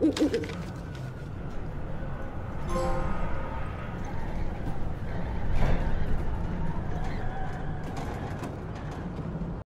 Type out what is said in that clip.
Mm-mm-mm.